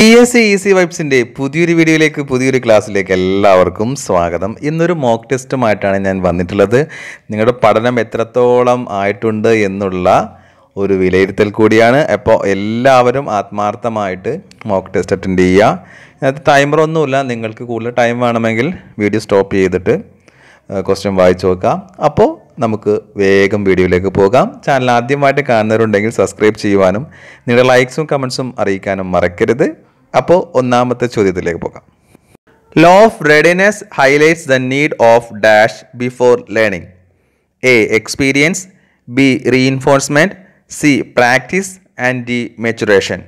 P S C E C വൈബ്സിന്റെ പുതിയൊരു വീഡിയോയിലേക്ക് പുതിയൊരു ക്ലാസ്സിലേക്ക് എല്ലാവർക്കും സ്വാഗതം. ഇന്നൊരു മോക്ക് ടെസ്റ്റുമായിട്ടാണ് ഞാൻ വന്നിട്ടുള്ളത്. നിങ്ങളുടെ പഠനം എത്രത്തോളം ആയിട്ടുണ്ട് എന്നുള്ള ഒരു വിലയിരുത്തൽ കൂടിയാണ്. അപ്പോൾ എല്ലാവരും ആത്മാർത്ഥമായിട്ട് മോക്ക് ടെസ്റ്റ് അറ്റൻഡ് ചെയ്യുക. അതിനകത്ത് ടൈമറൊന്നുമില്ല നിങ്ങൾക്ക് കൂടുതൽ ടൈം വേണമെങ്കിൽ വീഡിയോ സ്റ്റോപ്പ് ചെയ്തിട്ട് ക്വസ്റ്റ്യൻ വായിച്ചു നോക്കാം അപ്പോൾ നമുക്ക് വേഗം വീഡിയോയിലേക്ക് പോകാം. ചാനൽ ആദ്യമായിട്ട് കാണുന്നവരുണ്ടെങ്കിൽ സബ്സ്ക്രൈബ് ചെയ്യുവാനും നിങ്ങളുടെ ലൈക്സും കമൻസും അറിയിക്കാനും മറക്കരുത്. അപ്പോൾ ഒന്നാമത്തെ ചോദ്യത്തിലേക്ക് പോകാം. Law of readiness highlights the need of dash before learning A experience B reinforcement C practice and D maturation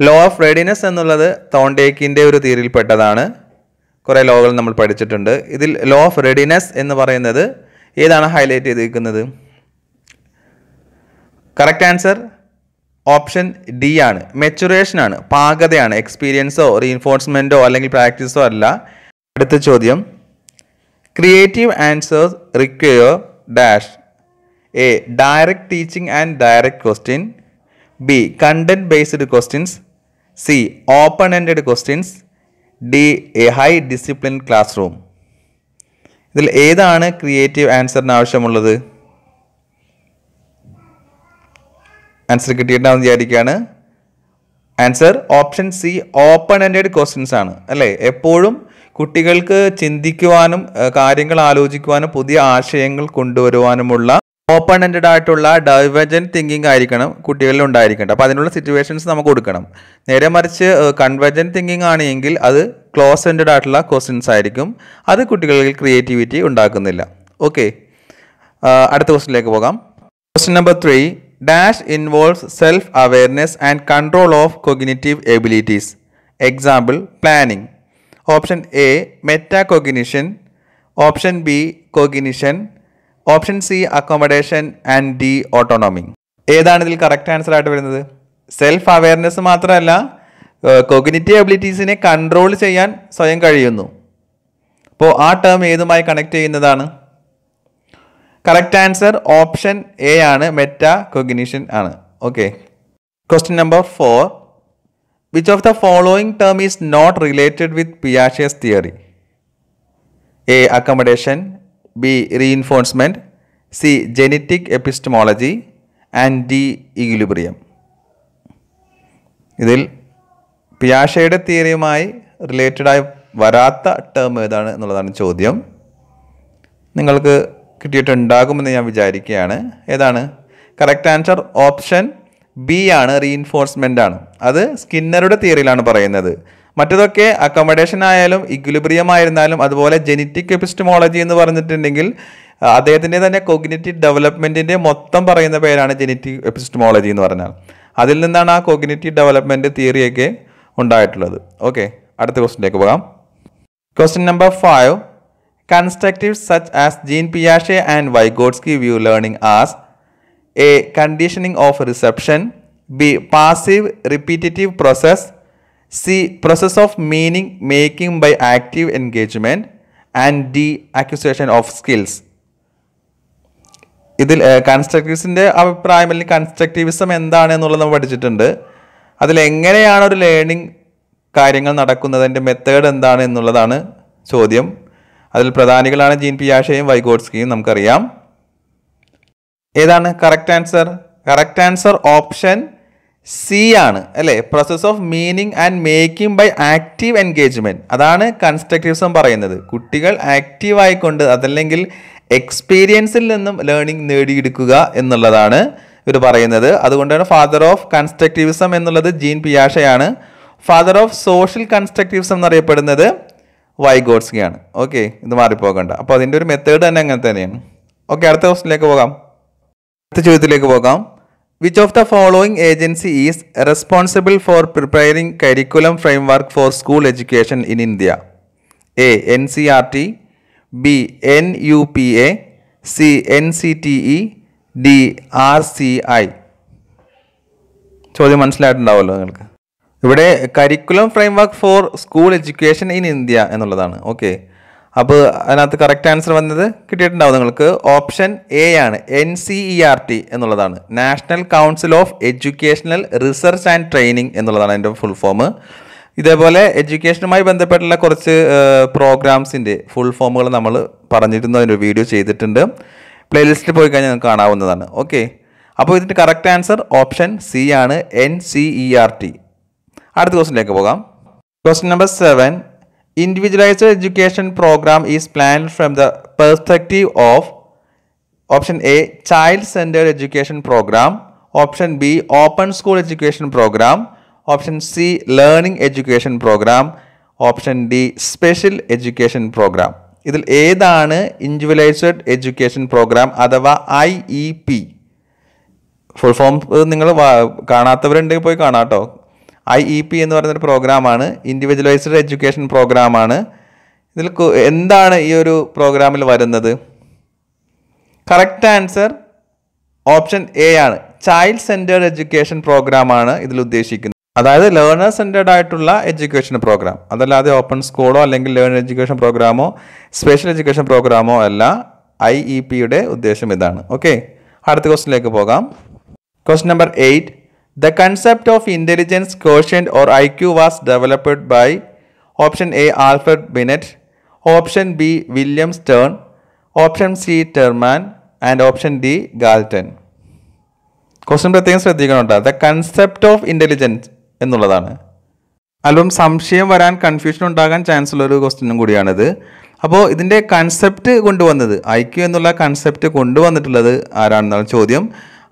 law of readiness എന്നുള്ളത് തോണ്ടേക്കിന്റെ ഒരു തീരിൽപ്പെട്ടതാണ്. കുറേ ലോകൾ നമ്മൾ പഠിച്ചിട്ടുണ്ട്. ഇതിൽ ലോ ഓഫ് റെഡിനെസ് എന്ന് പറയുന്നത് ഏതാണ് ഹൈലൈറ്റ് ചെയ്തിരിക്കുന്നത്? കറക്റ്റ് ആൻസർ ഓപ്ഷൻ ഡി ആണ്. മെച്ചുറേഷൻ ആണ്. പാകതയാണ്. എക്സ്പീരിയൻസോ റീഇൻഫോഴ്സ്മെന്റോ അല്ലെങ്കിൽ പ്രാക്ടീസോ അല്ല. അടുത്ത ചോദ്യം. Creative answers require dash A direct teaching and direct question B content based questions C open ended questions D A high discipline classroom ഇതിൽ ഏതാണ് ക്രിയേറ്റീവ് ആൻസറിന് ആവശ്യമുള്ളത്? ആൻസർ കിട്ടിയിട്ടുണ്ടാവും വിചാരിക്കുകയാണ് answer option C open ended questions ആണ്. അല്ലേ? എപ്പോഴും കുട്ടികൾക്ക് ചിന്തിക്കുവാനും കാര്യങ്ങൾ ആലോചിക്കുവാനും പുതിയ ആശയങ്ങൾ കൊണ്ടുവരുവാനുമുള്ള ഓപ്പൺ എൻഡഡ് ആയിട്ടുള്ള ഡൈവേജൻ തിങ്കിങ് ആയിരിക്കണം കുട്ടികളിൽ ഉണ്ടായിരിക്കേണ്ടത്. അപ്പോൾ അതിനുള്ള സിറ്റുവേഷൻസ് നമുക്ക് കൊടുക്കണം. നേരെ മറിച്ച് കൺവെർജൻ തിങ്കിങ് ആണെങ്കിൽ അത് ക്ലോസ് എൻഡഡ് ആയിട്ടുള്ള ക്വസ്റ്റ്യൻസ് ആയിരിക്കും. അത് കുട്ടികളിൽ ക്രിയേറ്റിവിറ്റി ഉണ്ടാക്കുന്നില്ല. ഓക്കെ അടുത്ത ക്വസ്റ്റിനിലേക്ക് പോകാം. Question number three dash involves self awareness and control of cognitive abilities. Example planning option A metacognition option B cognition option C accommodation and D autonomy ഏതാണ് ഇതിൽ കറക്റ്റ് ആൻസർ ആയിട്ട് വരുന്നത്? സെൽഫ് അവയർനെസ് മാത്രമല്ല cognitive എബിലിറ്റീസിനെ control ചെയ്യാൻ സ്വയം കഴിയുന്നു. അപ്പോൾ ആ ടേം ഏതുമായി കണക്ട് ചെയ്യുന്നതാണ്? കറക്റ്റ് ആൻസർ ഓപ്ഷൻ എ ആണ് മെറ്റാ കൊഗ്നിഷൻ ആണ്. Okay question number four which of the following term is not related with Piaget's theory A accommodation B reinforcement C genetic epistemology and D equilibrium ഇതിൽ പിയാഷയുടെ തിയറിയുമായി റിലേറ്റഡായി വരാത്ത term ഏതാണ് എന്നുള്ളതാണ് ചോദ്യം. നിങ്ങൾക്ക് കിട്ടിയിട്ടുണ്ടാകുമെന്ന് ഞാൻ വിചാരിക്കുകയാണ്. ഏതാണ്? കറക്റ്റ് ആൻസർ ഓപ്ഷൻ ബി ആണ് റീഇൻഫോഴ്സ്മെന്റ് ആണ്. അത് സ്കിന്നറുടെ തിയറിയിലാണ് പറയുന്നത്. മറ്റതൊക്കെ അക്കോമഡേഷൻ ആയാലും ഇഗ്ലുബ്രിയം ആയിരുന്നാലും അതുപോലെ ജെനറ്റിക് എപ്പിസ്റ്റമോളജി എന്ന് പറഞ്ഞിട്ടുണ്ടെങ്കിൽ അദ്ദേഹത്തിന്റെ തന്നെ കൊഗ്നറ്റീവ് ഡെവലപ്മെന്റിന്റെ മൊത്തം പറയുന്ന പേരാണ് ജെനറ്റിക് എപ്പിസ്റ്റമോളജി എന്ന് പറഞ്ഞാൽ. അതിൽ നിന്നാണ് ആ കൊഗ്നറ്റീവ് ഡെവലപ്മെന്റ് തിയറിയൊക്കെ ഉണ്ടായിട്ടുള്ളത്. ഓക്കെ അടുത്ത ക്വസ്റ്റിനിലേക്ക് പോകാം. Question number 5. Constructives such as Jean Piaget and Vygotsky view learning as A. Conditioning of reception B. Passive repetitive process C. Process of meaning making by active engagement and D. Acquisition of skills ഇതിൽ കൺസ്ട്രക്റ്റീവ്സിന്റെ അഭിപ്രായം അല്ലെങ്കിൽ constructivism എന്താണ് എന്നുള്ളത് നമ്മൾ പഠിച്ചിട്ടുണ്ട് അതിൽ എങ്ങനെയാണ് ഒരു ലേണിംഗ് കാര്യങ്ങൾ നടക്കുന്നതിന്റെ മെത്തേഡ് എന്താണ് എന്നുള്ളതാണ് ചോദ്യം അതിൽ പ്രധാനികളാണ് ജീൻ പിയാഷയും വൈഗോട്സ്കിയും നമുക്കറിയാം. ഏതാണ്? Correct answer correct answer option C ആണ്. അല്ലേ? Process of meaning and making by active engagement അതാണ് കൺസ്ട്രക്റ്റീവ്സം പറയുന്നത്. കുട്ടികൾ ആക്റ്റീവ് ആയിക്കൊണ്ട് അതല്ലെങ്കിൽ എക്സ്പീരിയൻസിൽ നിന്നും ലേണിംഗ് നേടിയെടുക്കുക എന്നുള്ളതാണ് ഇവർ പറയുന്നത്. അതുകൊണ്ടാണ് ഫാദർ ഓഫ് കൺസ്ട്രക്റ്റീവിസം എന്നുള്ളത് ജീൻ പിയാഷയാണ്. ഫാദർ ഓഫ് സോഷ്യൽ കൺസ്ട്രക്റ്റിവിസം എന്നറിയപ്പെടുന്നത്. വൈഗോട്സ്കിയാണ് ഓക്കെ ഇത് മാറിപ്പോകണ്ട. അപ്പോൾ അതിന്റെ ഒരു മെത്തേഡ് തന്നെ അങ്ങനെ തന്നെയാണ്. ഓക്കെ അടുത്ത ക്വസ്റ്റിലേക്ക് പോകാം. അടുത്ത ചോദ്യത്തിലേക്ക് പോകാം. Which of the following agency is responsible for preparing curriculum framework for school education in India A N C R T B N U P A C N C T E D R C I ചോദ്യം മനസ്സിലായിട്ടുണ്ടാവുമല്ലോ നിങ്ങൾക്ക്. ഇവിടെ curriculum framework for school education in India എന്നുള്ളതാണ്. Okay അപ്പോൾ അതിനകത്ത് correct answer വന്നത് കിട്ടിയിട്ടുണ്ടാവും നിങ്ങൾക്ക്. ഓപ്ഷൻ എ ആണ്. N C E R T എന്നുള്ളതാണ്. National council of educational research and training എന്നുള്ളതാണ് അതിന്റെ ഫുൾ ഫോം ഇതേപോലെ എഡ്യൂക്കേഷനുമായി ബന്ധപ്പെട്ടുള്ള കുറച്ച് പ്രോഗ്രാംസിന്റെ ഫുൾ ഫോമുകൾ നമ്മൾ പറഞ്ഞിരുന്നു. അതിന്റെ വീഡിയോ ചെയ്തിട്ടുണ്ട്. പ്ലേലിസ്റ്റിൽ പോയി കഴിഞ്ഞാൽ നിങ്ങൾക്ക് കാണാവുന്നതാണ്. ഓക്കെ അപ്പോൾ ഇതിന്റെ കറക്റ്റ് ആൻസർ ഓപ്ഷൻ സി ആണ്. N C E R T അടുത്ത ക്വസ്റ്റിനിലേക്ക് പോകാം. Question number seven individualised education programme is plan from the perspective of option A child centred education programme option B open school education programme option C learning education programme option D special education programme ഇതിൽ ഏതാണ് individualised education programme അഥവാ I E P full form നിങ്ങൾ കാണാത്തവരുണ്ടെങ്കിൽ പോയി കാണാം കേട്ടോ I E P എന്ന് പറയുന്നൊരു പ്രോഗ്രാമാണ്. ഇൻഡിവിജ്വലൈസ്ഡ് എഡ്യൂക്കേഷൻ പ്രോഗ്രാമാണ് ഇതിൽ എന്താണ് ഈ ഒരു പ്രോഗ്രാമിൽ വരുന്നത്? കറക്റ്റ് ആൻസർ ഓപ്ഷൻ എ ആണ്. ചൈൽഡ് സെന്റേഡ് എഡ്യൂക്കേഷൻ പ്രോഗ്രാമാണ് ഇതിൽ ഉദ്ദേശിക്കുന്നത്. അതായത് ലേണർ സെന്റേഡ് ആയിട്ടുള്ള എഡ്യൂക്കേഷൻ പ്രോഗ്രാം അതല്ലാതെ ഓപ്പൺ സ്കൂളോ അല്ലെങ്കിൽ ലേണർ എഡ്യൂക്കേഷൻ പ്രോഗ്രാമോ സ്പെഷ്യൽ എഡ്യൂക്കേഷൻ പ്രോഗ്രാമോ അല്ല ഐ ഇ പിയുടെ ഉദ്ദേശം ഇതാണ്. ഓക്കെ അടുത്ത ക്വസ്റ്റിനിലേക്ക് പോകാം. Question number eight the concept of intelligence quotient or I Q was developed by option A Alfred Binet option B William Stern option C Terman and option D Galton question പ്രത്യേകം ശ്രദ്ധിക്കണം കേട്ടോ the concept of intelligence എന്നുള്ളതാണ്. അല്പം സംശയം വരാൻ confusion ഉണ്ടാകാൻ chance ഉള്ള ഒരു ക്വസ്റ്റ്യനും കൂടിയാണിത്. അപ്പോൾ ഇതിന്റെ കൺസെപ്റ്റ് കൊണ്ടുവന്നത് ഐ ക്യു എന്നുള്ള കൺസെപ്റ്റ് കൊണ്ടുവന്നിട്ടുള്ളത് ആരാണെന്നാണ് ചോദ്യം.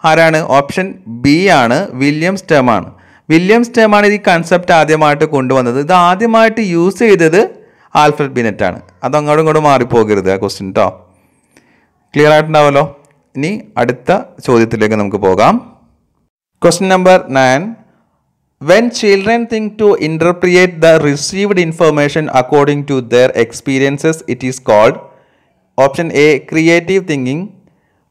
ആരാണ്? ഓപ്ഷൻ ബി ആണ് വില്യം സ്റ്റേം ആണ് വില്യം സ്റ്റെമാണ് ഈ കൺസെപ്റ്റ് ആദ്യമായിട്ട് കൊണ്ടുവന്നത്. ഇത് ആദ്യമായിട്ട് യൂസ് ചെയ്തത് ആൽഫ്രഡ് ബിനറ്റ് ആണ്. അത് അങ്ങോട്ടും ഇങ്ങോട്ടും മാറിപ്പോകരുത് ആ ക്വസ്റ്റ്യൻ കേട്ടോ ക്ലിയർ ആയിട്ടുണ്ടാവല്ലോ? ഇനി അടുത്ത ചോദ്യത്തിലേക്ക് നമുക്ക് പോകാം. Question number nine when children think to interpret the received information according to their experiences it is called option A creative thinking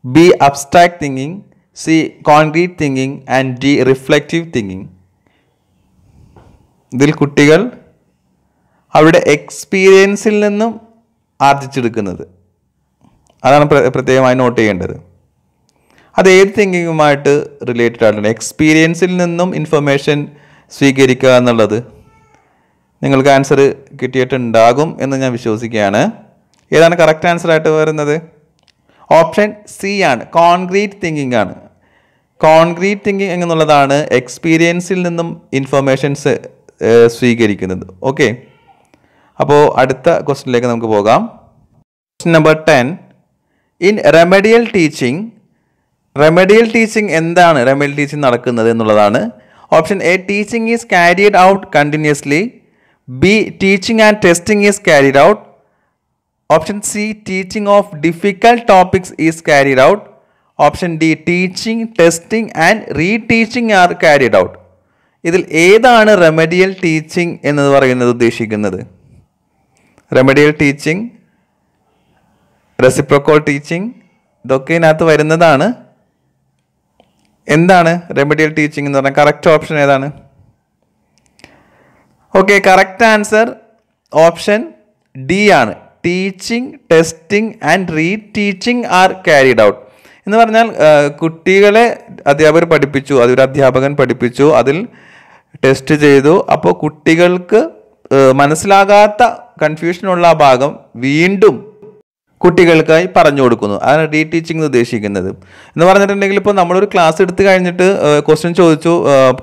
B abstract thinking C concrete thinking and D reflective thinking ഇതിൽ കുട്ടികൾ അവരുടെ എക്സ്പീരിയൻസിൽ നിന്നും ആർജിച്ചെടുക്കുന്നത്. അതാണ് പ്ര- പ്രത്യേകമായി not ചെയ്യേണ്ടത്. അത് ഏത് തിങ്കിങ്ങുമായിട്ട് റിലേറ്റഡ് ആയിട്ടുണ്ട്? എക്സ്പീരിയൻസിൽ നിന്നും ഇൻഫർമേഷൻ സ്വീകരിക്കുക എന്നുള്ളത്. നിങ്ങൾക്ക് ആൻസർ കിട്ടിയിട്ടുണ്ടാകും എന്ന് ഞാൻ വിശ്വസിക്കുകയാണ്. ഏതാണ് കറക്റ്റ് ആൻസർ ആയിട്ട് വരുന്നത്? ഓപ്ഷൻ സി ആണ്. കോൺക്രീറ്റ് തിങ്കിങ് ആണ്. കോൺക്രീറ്റ് തിങ്കിങ് എന്നുള്ളതാണ് എക്സ്പീരിയൻസിൽ നിന്നും ഇൻഫർമേഷൻസ് സ്വീകരിക്കുന്നത്. ഓക്കെ. അപ്പോൾ അടുത്ത ക്വസ്റ്റിനിലേക്ക് നമുക്ക് പോകാം. Question number ten in remedial teaching remedial teaching എന്താണ് റെമഡിയൽ ടീച്ചിങ് നടക്കുന്നത് എന്നുള്ളതാണ്. Option A teaching is carried out continuously B teaching and testing is carried out option C teaching of difficult topics is carried out option D teaching testing and re teaching are carried out ഇതിൽ ഏതാണ് remedial teaching എന്ന് പറയുന്നത് ഉദ്ദേശിക്കുന്നത്? Remedial teaching റെസിപ്രോക്കോൾ teaching ഇതൊക്കെ ഇതിനകത്ത് വരുന്നതാണ്. എന്താണ് remedial teaching എന്ന് പറഞ്ഞാൽ കറക്റ്റ് ഓപ്ഷൻ ഏതാണ്? Okay correct answer option D ആണ്. Teaching testing and re teaching are carried out എന്ന് പറഞ്ഞാൽ കുട്ടികളെ അധ്യാപകർ പഠിപ്പിച്ചു അതൊരു അധ്യാപകൻ പഠിപ്പിച്ചു അതിൽ ടെസ്റ്റ് ചെയ്തു. അപ്പോൾ കുട്ടികൾക്ക് മനസ്സിലാകാത്ത കൺഫ്യൂഷനുള്ള ഭാഗം വീണ്ടും കുട്ടികൾക്കായി പറഞ്ഞു കൊടുക്കുന്നു. അതാണ് റീ ടീച്ചിങ് ഉദ്ദേശിക്കുന്നത്. എന്ന് പറഞ്ഞിട്ടുണ്ടെങ്കിൽ ഇപ്പോൾ നമ്മളൊരു ക്ലാസ് എടുത്തു കഴിഞ്ഞിട്ട് ക്വസ്റ്റ്യൻ ചോദിച്ചു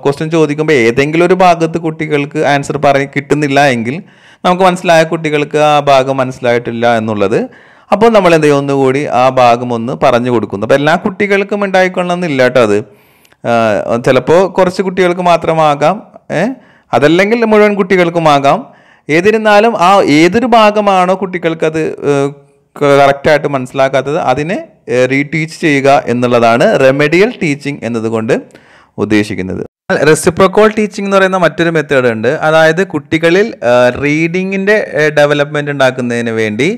ക്വസ്റ്റ്യൻ ചോദിക്കുമ്പോൾ ഏതെങ്കിലും ഒരു ഭാഗത്ത് കുട്ടികൾക്ക് ആൻസർ പറ കിട്ടുന്നില്ല എങ്കിൽ നമുക്ക് മനസ്സിലായ കുട്ടികൾക്ക് ആ ഭാഗം മനസ്സിലായിട്ടില്ല എന്നുള്ളത് അപ്പോൾ നമ്മൾ എന്ത് ചെയ്യും ഒന്നുകൂടി ആ ഭാഗം ഒന്ന് പറഞ്ഞു കൊടുക്കുന്നു. അപ്പോൾ എല്ലാ കുട്ടികൾക്കും ഉണ്ടായിക്കൊള്ളണമെന്നില്ല കേട്ടോ അത്. ചിലപ്പോൾ കുറച്ച് കുട്ടികൾക്ക് മാത്രമാകാം അതല്ലെങ്കിൽ മുഴുവൻ കുട്ടികൾക്കുമാകാം. ഏതിരുന്നാലും ആ ഏതൊരു ഭാഗമാണോ കുട്ടികൾക്കത് കറക്റ്റായിട്ട് മനസ്സിലാക്കാത്തത് അതിനെ റീടീച്ച് ചെയ്യുക എന്നുള്ളതാണ് റെമഡിയൽ ടീച്ചിങ് എന്നതുകൊണ്ട് ഉദ്ദേശിക്കുന്നത്. റെസിപ്രോക്കോൾ ടീച്ചിങ് എന്ന് പറയുന്ന മറ്റൊരു മെത്തേഡ് ഉണ്ട് അതായത് കുട്ടികളിൽ റീഡിങ്ങിന്റെ ഡെവലപ്മെന്റ് ഉണ്ടാക്കുന്നതിന് വേണ്ടി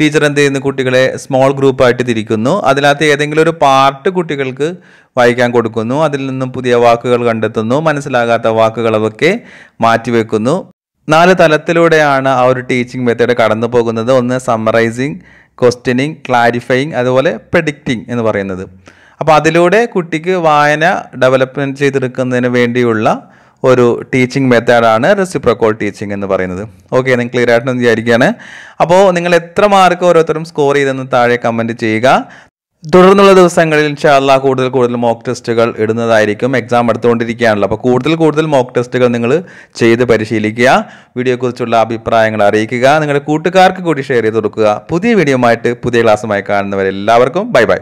ടീച്ചർ എന്ത് ചെയ്യുന്നു? കുട്ടികളെ സ്മോൾ ഗ്രൂപ്പായിട്ട് തിരിക്കുന്നു. അതിനകത്ത് ഏതെങ്കിലും ഒരു പാർട്ട് കുട്ടികൾക്ക് വായിക്കാൻ കൊടുക്കുന്നു. അതിൽ നിന്നും പുതിയ വാക്കുകൾ കണ്ടെത്തുന്നു. മനസ്സിലാകാത്ത വാക്കുകളൊക്കെ മാറ്റിവെക്കുന്നു. നാല് തലത്തിലൂടെയാണ് ആ ഒരു ടീച്ചിങ് മെത്തേഡ് കടന്നു പോകുന്നത്. ഒന്ന് സമ്മറൈസിങ് ക്വസ്റ്റ്യനിങ് ക്ലാരിഫയിങ് അതുപോലെ പ്രെഡിക്റ്റിംഗ് എന്ന് പറയുന്നത്. അപ്പോൾ അതിലൂടെ കുട്ടിക്ക് വായന ഡെവലപ്മെന്റ് ചെയ്തെടുക്കുന്നതിന് വേണ്ടിയുള്ള ഒരു ടീച്ചിങ് മെത്തേഡാണ് റെസിപ്രക്കോൾ ടീച്ചിങ് എന്ന് പറയുന്നത്. ഓക്കെ നിങ്ങൾ ക്ലിയർ ആയിട്ട് വിചാരിക്കുകയാണ്. അപ്പോൾ നിങ്ങൾ എത്ര മാർക്ക് ഓരോരുത്തരും സ്കോർ ചെയ്തെന്ന് താഴെ കമന്റ് ചെയ്യുക. തുടർന്നുള്ള ദിവസങ്ങളിൽ ഇൻഷാല്ല കൂടുതൽ കൂടുതൽ മോക്ക് ടെസ്റ്റുകൾ ഇടുന്നതായിരിക്കും എക്സാം എടുത്തുകൊണ്ടിരിക്കുകയാണല്ലോ. അപ്പോൾ കൂടുതൽ കൂടുതൽ മോക്ക് ടെസ്റ്റുകൾ നിങ്ങൾ ചെയ്ത് പരിശീലിക്കുക. വീഡിയോയെക്കുറിച്ചുള്ള അഭിപ്രായങ്ങൾ അറിയിക്കുക. നിങ്ങളുടെ കൂട്ടുകാർക്ക് കൂടി ഷെയർ ചെയ്ത് കൊടുക്കുക. പുതിയ വീഡിയോ പുതിയ ക്ലാസ്സുമായി കാണുന്നവരെല്ലാവർക്കും ബൈ ബൈ